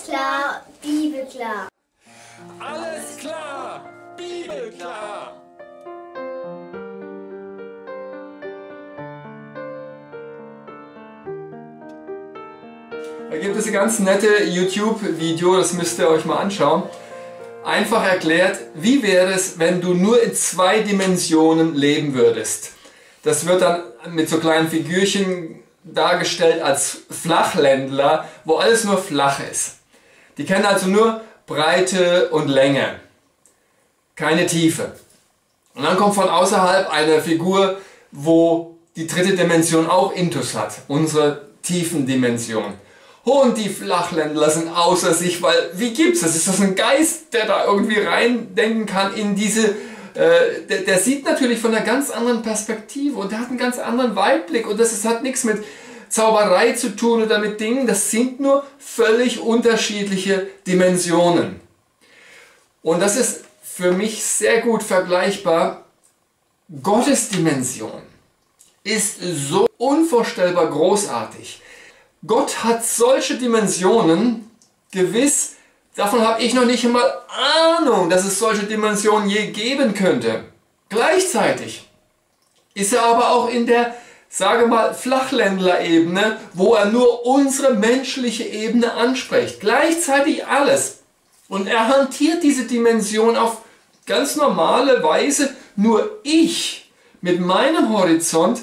Alles klar, Bibelklar. Alles klar, Bibelklar. Da gibt es ein ganz nette YouTube-Video, das müsst ihr euch mal anschauen. Einfach erklärt, wie wäre es, wenn du nur in zwei Dimensionen leben würdest. Das wird dann mit so kleinen Figürchen dargestellt als Flachländler, wo alles nur flach ist. Die kennen also nur Breite und Länge, keine Tiefe. Und dann kommt von außerhalb eine Figur, wo die dritte Dimension auch Intus hat, unsere Tiefendimension. Und die Flachländler sind außer sich, weil wie gibt's das? Ist das ein Geist, der da irgendwie reindenken kann in diese, äh, der, der, sieht natürlich von einer ganz anderen Perspektive und der hat einen ganz anderen Weitblick und das ist, hat nichts mit Zauberei zu tun oder mit Dingen, das sind nur völlig unterschiedliche Dimensionen. Und das ist für mich sehr gut vergleichbar. Gottes Dimension ist so unvorstellbar großartig Gott hat solche Dimensionen, gewiss, davon habe ich noch nicht einmal Ahnung, dass es solche Dimensionen je geben könnte. Gleichzeitig ist er aber auch in der, sage mal, Flachländlerebene, wo er nur unsere menschliche Ebene anspricht. Gleichzeitig alles. Und er hantiert diese Dimension auf ganz normale Weise. Nur ich mit meinem Horizont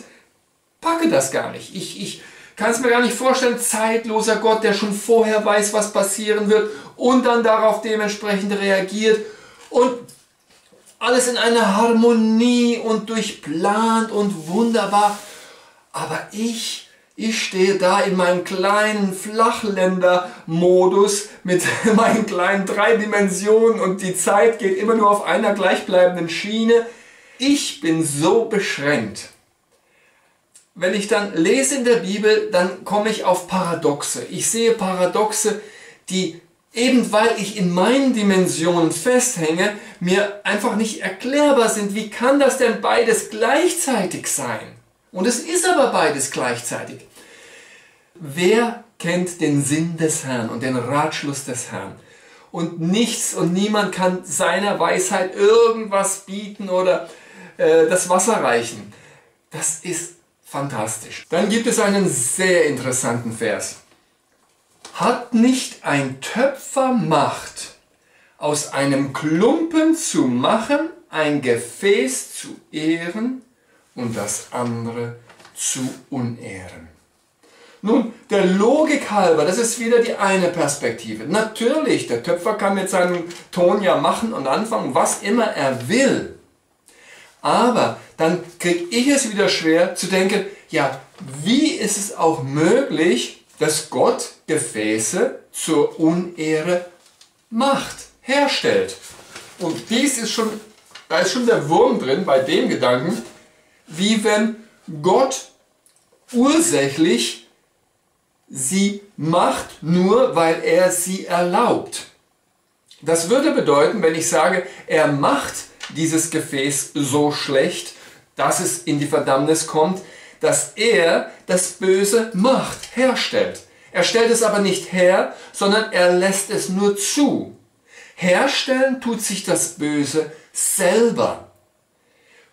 packe das gar nicht. Ich, ich, Kannst mir gar nicht vorstellen, zeitloser Gott, der schon vorher weiß, was passieren wird und dann darauf dementsprechend reagiert und alles in einer Harmonie und durchplant und wunderbar. Aber ich, ich stehe da in meinem kleinen Flachländer-Modus mit meinen kleinen drei Dimensionen und die Zeit geht immer nur auf einer gleichbleibenden Schiene. Ich bin so beschränkt wenn ich dann lese in der Bibel, dann komme ich auf Paradoxe. Ich sehe Paradoxe, die eben weil ich in meinen Dimensionen festhänge, mir einfach nicht erklärbar sind. Wie kann das denn beides gleichzeitig sein? Und es ist aber beides gleichzeitig. Wer kennt den Sinn des Herrn und den Ratschluss des Herrn? Und nichts und niemand kann seiner Weisheit irgendwas bieten oder äh, das Wasser reichen. Das ist Fantastisch. Dann gibt es einen sehr interessanten Vers. Hat nicht ein Töpfer Macht, aus einem Klumpen zu machen, ein Gefäß zu ehren und das andere zu unehren? Nun, der Logik halber, das ist wieder die eine Perspektive. Natürlich, der Töpfer kann mit seinem Ton ja machen und anfangen, was immer er will. Aber dann kriege ich es wieder schwer zu denken, ja, wie ist es auch möglich, dass Gott Gefäße zur Unehre macht, herstellt? Und dies ist schon, da ist schon der Wurm drin bei dem Gedanken, wie wenn Gott ursächlich sie macht, nur weil er sie erlaubt. Das würde bedeuten, wenn ich sage, er macht dieses Gefäß so schlecht, dass es in die Verdammnis kommt, dass er das Böse macht, herstellt. Er stellt es aber nicht her, sondern er lässt es nur zu. Herstellen tut sich das Böse selber.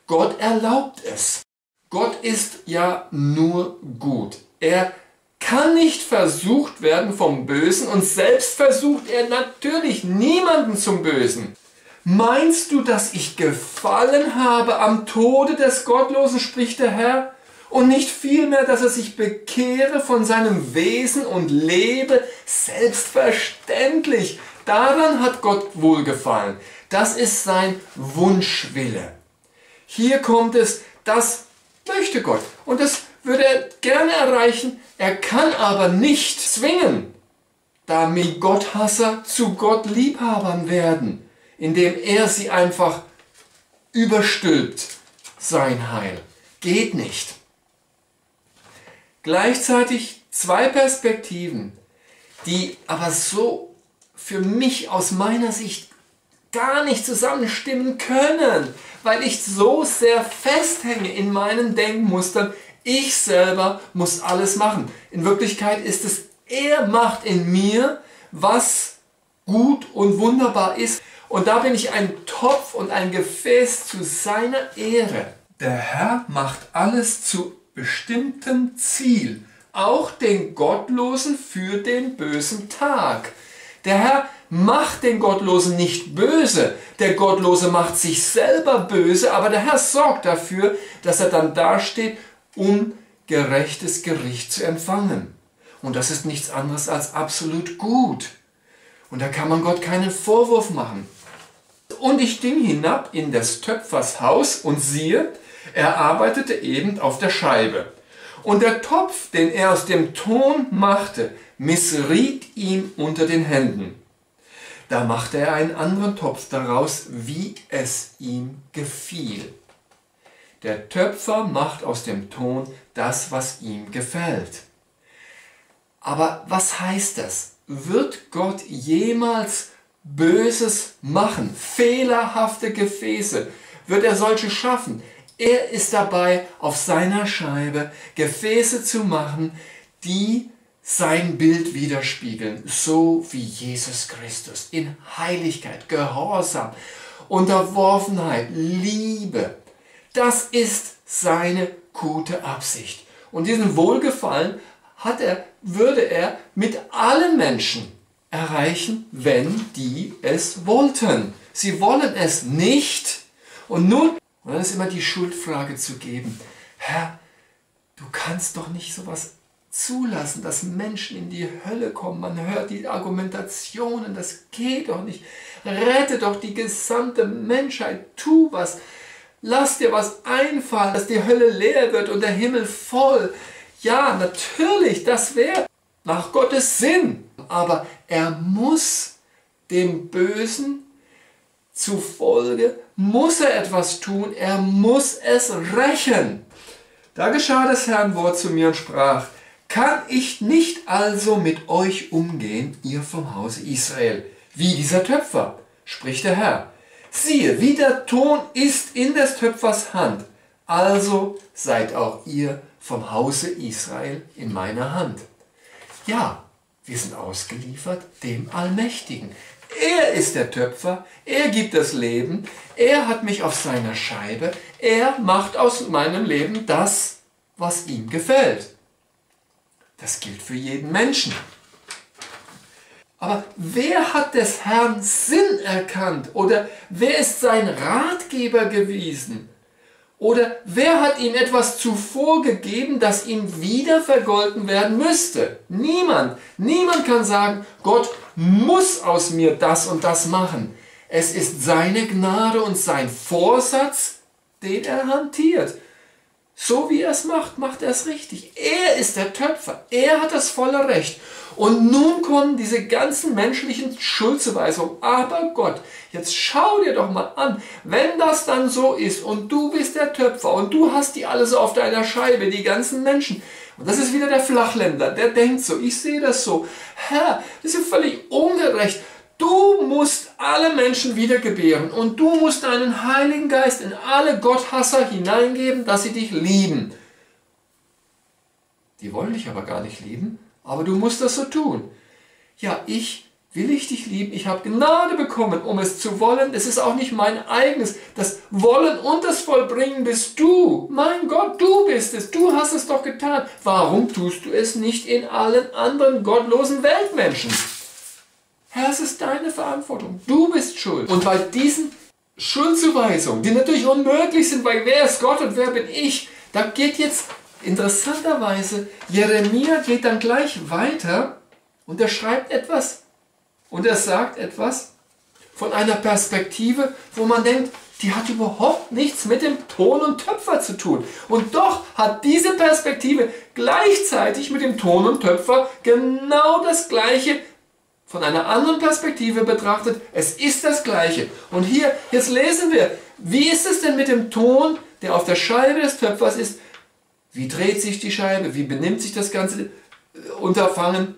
Gott erlaubt es. Gott ist ja nur gut. Er kann nicht versucht werden vom Bösen und selbst versucht er natürlich niemanden zum Bösen. Meinst du, dass ich gefallen habe am Tode des Gottlosen, spricht der Herr, und nicht vielmehr, dass er sich bekehre von seinem Wesen und lebe? Selbstverständlich, daran hat Gott wohlgefallen. Das ist sein Wunschwille. Hier kommt es, das möchte Gott. Und das würde er gerne erreichen. Er kann aber nicht zwingen, damit Gotthasser zu Gottliebhabern werden indem er sie einfach überstülpt, sein Heil. Geht nicht. Gleichzeitig zwei Perspektiven, die aber so für mich aus meiner Sicht gar nicht zusammenstimmen können, weil ich so sehr festhänge in meinen Denkmustern. Ich selber muss alles machen. In Wirklichkeit ist es, er macht in mir, was gut und wunderbar ist. Und da bin ich ein Topf und ein Gefäß zu seiner Ehre. Der Herr macht alles zu bestimmtem Ziel, auch den Gottlosen für den bösen Tag. Der Herr macht den Gottlosen nicht böse, der Gottlose macht sich selber böse, aber der Herr sorgt dafür, dass er dann dasteht, um gerechtes Gericht zu empfangen. Und das ist nichts anderes als absolut gut. Und da kann man Gott keinen Vorwurf machen. Und ich ging hinab in des Töpfers Haus und siehe, er arbeitete eben auf der Scheibe. Und der Topf, den er aus dem Ton machte, missriet ihm unter den Händen. Da machte er einen anderen Topf daraus, wie es ihm gefiel. Der Töpfer macht aus dem Ton das, was ihm gefällt. Aber was heißt das? Wird Gott jemals Böses machen, fehlerhafte Gefäße? Wird er solche schaffen? Er ist dabei, auf seiner Scheibe Gefäße zu machen, die sein Bild widerspiegeln, so wie Jesus Christus in Heiligkeit, Gehorsam, Unterworfenheit, Liebe. Das ist seine gute Absicht. Und diesen Wohlgefallen hat er, würde er mit allen Menschen erreichen, wenn die es wollten. Sie wollen es nicht. Und nun, und dann ist immer die Schuldfrage zu geben. Herr, du kannst doch nicht sowas zulassen, dass Menschen in die Hölle kommen. Man hört die Argumentationen, das geht doch nicht. Rette doch die gesamte Menschheit, tu was. Lass dir was einfallen, dass die Hölle leer wird und der Himmel voll. Ja, natürlich, das wäre nach Gottes Sinn. Aber er muss dem Bösen zufolge, muss er etwas tun, er muss es rächen. Da geschah das Herrn Wort zu mir und sprach, kann ich nicht also mit euch umgehen, ihr vom Hause Israel, wie dieser Töpfer, spricht der Herr. Siehe, wie der Ton ist in des Töpfers Hand, also seid auch ihr vom Hause Israel in meiner Hand. Ja, wir sind ausgeliefert dem Allmächtigen. Er ist der Töpfer, er gibt das Leben, er hat mich auf seiner Scheibe, er macht aus meinem Leben das, was ihm gefällt. Das gilt für jeden Menschen. Aber wer hat des Herrn Sinn erkannt? Oder wer ist sein Ratgeber gewesen? Oder wer hat ihm etwas zuvor gegeben, das ihm wieder vergolten werden müsste? Niemand. Niemand kann sagen, Gott muss aus mir das und das machen. Es ist seine Gnade und sein Vorsatz, den er hantiert. So wie er es macht, macht er es richtig. Er ist der Töpfer. Er hat das volle Recht. Und nun kommen diese ganzen menschlichen Schuldzuweisungen. Aber Gott, jetzt schau dir doch mal an, wenn das dann so ist und du bist der Töpfer und du hast die alle so auf deiner Scheibe, die ganzen Menschen. Und das ist wieder der Flachländer, der denkt so, ich sehe das so. Herr, das ist ja völlig ungerecht. Du musst alle Menschen wiedergebären und du musst deinen Heiligen Geist in alle Gotthasser hineingeben, dass sie dich lieben. Die wollen dich aber gar nicht lieben, aber du musst das so tun. Ja, ich will ich dich lieben, ich habe Gnade bekommen, um es zu wollen. Es ist auch nicht mein eigenes. Das Wollen und das Vollbringen bist du. Mein Gott, du bist es. Du hast es doch getan. Warum tust du es nicht in allen anderen gottlosen Weltmenschen? Herr, es ist deine Verantwortung. Du bist schuld. Und bei diesen Schuldzuweisungen, die natürlich unmöglich sind, weil wer ist Gott und wer bin ich, da geht jetzt interessanterweise, Jeremia geht dann gleich weiter und er schreibt etwas und er sagt etwas von einer Perspektive, wo man denkt, die hat überhaupt nichts mit dem Ton und Töpfer zu tun. Und doch hat diese Perspektive gleichzeitig mit dem Ton und Töpfer genau das gleiche von einer anderen Perspektive betrachtet, es ist das Gleiche. Und hier, jetzt lesen wir, wie ist es denn mit dem Ton, der auf der Scheibe des Töpfers ist? Wie dreht sich die Scheibe? Wie benimmt sich das ganze äh, Unterfangen?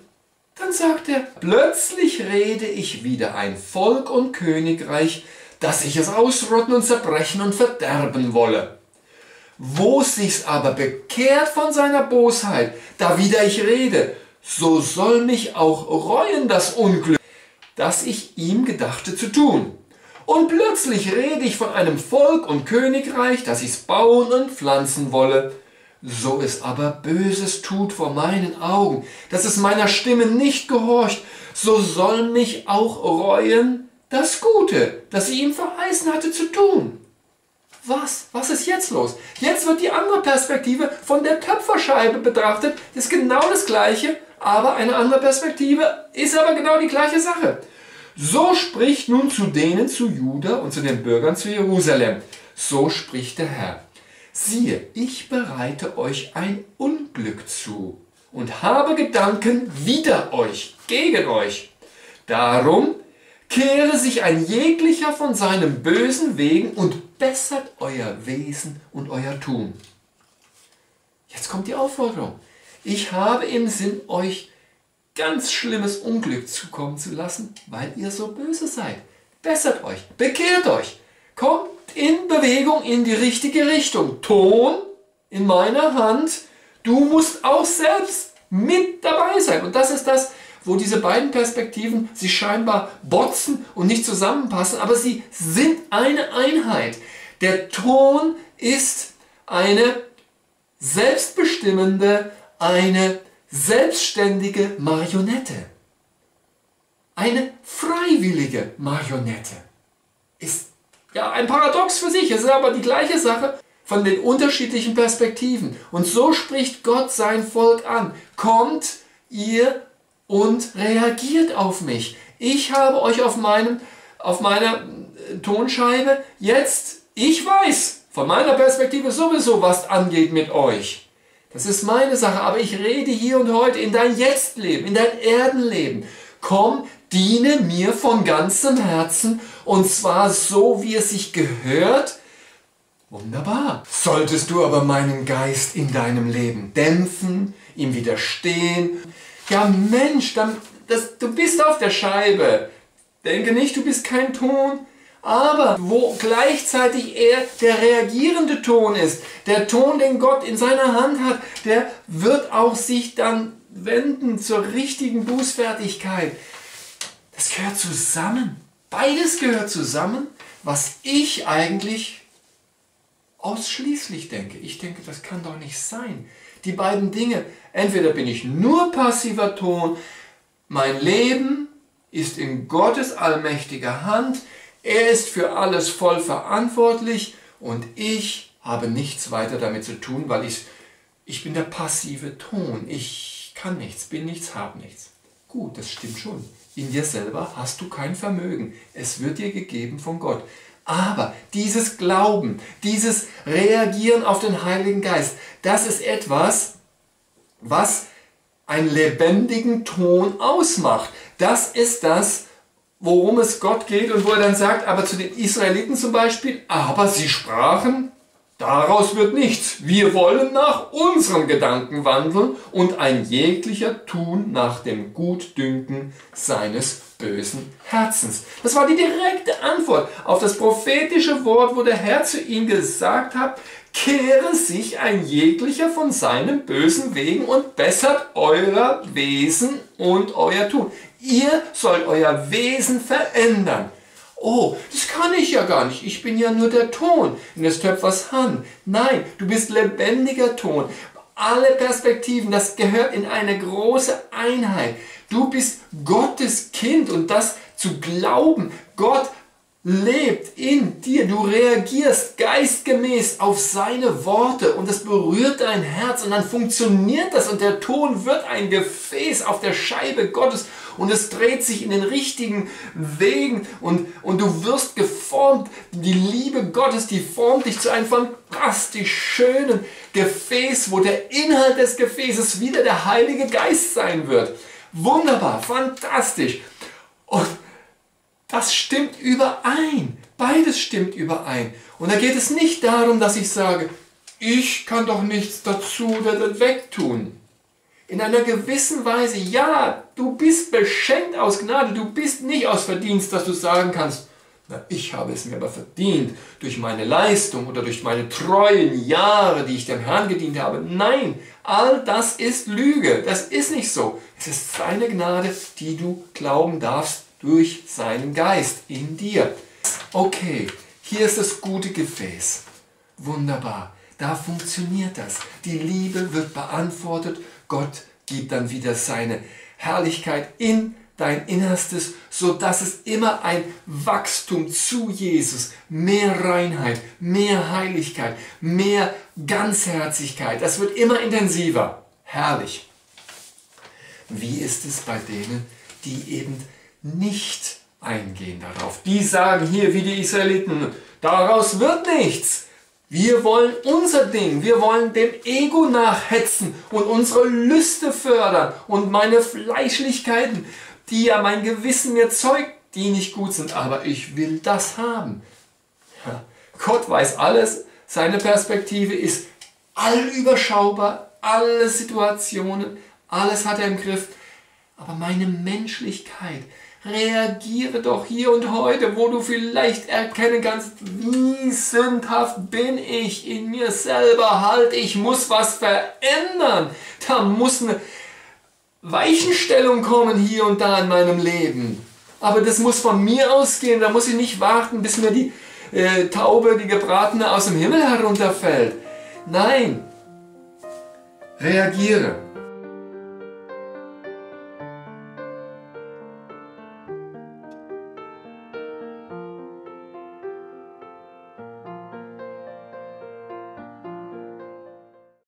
Dann sagt er, plötzlich rede ich wieder ein Volk und Königreich, dass ich es ausrotten und zerbrechen und verderben wolle. Wo sich's aber bekehrt von seiner Bosheit, da wieder ich rede, so soll mich auch reuen das Unglück, das ich ihm gedachte zu tun. Und plötzlich rede ich von einem Volk und Königreich, das ich's bauen und pflanzen wolle, so es aber Böses tut vor meinen Augen, dass es meiner Stimme nicht gehorcht, so soll mich auch reuen das Gute, das ich ihm verheißen hatte zu tun. Was? Was ist jetzt los? Jetzt wird die andere Perspektive von der Töpferscheibe betrachtet. Ist genau das Gleiche, aber eine andere Perspektive ist aber genau die gleiche Sache. So spricht nun zu denen zu Juda und zu den Bürgern zu Jerusalem. So spricht der Herr. Siehe, ich bereite euch ein Unglück zu und habe Gedanken wider euch, gegen euch. Darum kehre sich ein jeglicher von seinem bösen Wegen und bessert euer Wesen und euer Tun. Jetzt kommt die Aufforderung. Ich habe im Sinn, euch ganz schlimmes Unglück zukommen zu lassen, weil ihr so böse seid. Bessert euch, bekehrt euch, kommt in Bewegung in die richtige Richtung. Ton in meiner Hand, du musst auch selbst mit dabei sein. Und das ist das, wo diese beiden Perspektiven sich scheinbar botzen und nicht zusammenpassen, aber sie sind eine Einheit. Der Ton ist eine selbstbestimmende, eine selbstständige Marionette. Eine freiwillige Marionette. Ist ja ein Paradox für sich, es ist aber die gleiche Sache von den unterschiedlichen Perspektiven. Und so spricht Gott sein Volk an. Kommt ihr und reagiert auf mich. Ich habe euch auf, meinem, auf meiner äh, Tonscheibe jetzt, ich weiß von meiner Perspektive sowieso, was angeht mit euch. Das ist meine Sache, aber ich rede hier und heute in dein Jetztleben, in dein Erdenleben. Komm, diene mir von ganzem Herzen und zwar so, wie es sich gehört. Wunderbar. Solltest du aber meinen Geist in deinem Leben dämpfen, ihm widerstehen, ja Mensch, dann, das, du bist auf der Scheibe. Denke nicht, du bist kein Ton. Aber wo gleichzeitig er der reagierende Ton ist, der Ton, den Gott in seiner Hand hat, der wird auch sich dann wenden zur richtigen Bußfertigkeit. Das gehört zusammen. Beides gehört zusammen, was ich eigentlich ausschließlich denke. Ich denke, das kann doch nicht sein. Die beiden Dinge, entweder bin ich nur passiver Ton, mein Leben ist in Gottes allmächtiger Hand, er ist für alles voll verantwortlich und ich habe nichts weiter damit zu tun, weil ich, ich bin der passive Ton. Ich kann nichts, bin nichts, habe nichts. Gut, das stimmt schon. In dir selber hast du kein Vermögen. Es wird dir gegeben von Gott. Aber dieses Glauben, dieses Reagieren auf den Heiligen Geist, das ist etwas, was einen lebendigen Ton ausmacht. Das ist das, worum es Gott geht und wo er dann sagt, aber zu den Israeliten zum Beispiel, aber sie sprachen, daraus wird nichts. Wir wollen nach unserem Gedanken wandeln und ein jeglicher tun nach dem Gutdünken seines bösen Herzens. Das war die direkte Antwort auf das prophetische Wort, wo der Herr zu ihnen gesagt hat, kehre sich ein jeglicher von seinen bösen Wegen und bessert euer Wesen und euer Tun. Ihr sollt euer Wesen verändern. Oh, das kann ich ja gar nicht. Ich bin ja nur der Ton in des Töpfers Hand. Nein, du bist lebendiger Ton. Alle Perspektiven, das gehört in eine große Einheit. Du bist Gottes Kind und das zu glauben, Gott lebt in dir. Du reagierst geistgemäß auf seine Worte und es berührt dein Herz und dann funktioniert das und der Ton wird ein Gefäß auf der Scheibe Gottes und es dreht sich in den richtigen Wegen und, und du wirst geformt. Die Liebe Gottes, die formt dich zu einem fantastisch schönen Gefäß, wo der Inhalt des Gefäßes wieder der Heilige Geist sein wird. Wunderbar, fantastisch. Und das stimmt überein. Beides stimmt überein. Und da geht es nicht darum, dass ich sage, ich kann doch nichts dazu oder wegtun. In einer gewissen Weise, ja, du bist beschenkt aus Gnade, du bist nicht aus Verdienst, dass du sagen kannst, Na, ich habe es mir aber verdient durch meine Leistung oder durch meine treuen Jahre, die ich dem Herrn gedient habe. Nein, all das ist Lüge. Das ist nicht so. Es ist seine Gnade, die du glauben darfst durch seinen Geist in dir. Okay, hier ist das gute Gefäß. Wunderbar. Da funktioniert das. Die Liebe wird beantwortet. Gott gibt dann wieder seine Herrlichkeit in dein Innerstes, so dass es immer ein Wachstum zu Jesus, mehr Reinheit, mehr Heiligkeit, mehr Ganzherzigkeit. Das wird immer intensiver. Herrlich. Wie ist es bei denen, die eben nicht eingehen darauf? Die sagen hier wie die Israeliten, daraus wird nichts. Wir wollen unser Ding, wir wollen dem Ego nachhetzen und unsere Lüste fördern und meine Fleischlichkeiten, die ja mein Gewissen mir zeugt, die nicht gut sind, aber ich will das haben. Ja, Gott weiß alles, seine Perspektive ist allüberschaubar, alle Situationen, alles hat er im Griff, aber meine Menschlichkeit, Reagiere doch hier und heute, wo du vielleicht erkennen kannst, wie sündhaft bin ich in mir selber. Halt, ich muss was verändern. Da muss eine Weichenstellung kommen hier und da in meinem Leben. Aber das muss von mir ausgehen. Da muss ich nicht warten, bis mir die äh, Taube, die gebratene, aus dem Himmel herunterfällt. Nein, reagiere.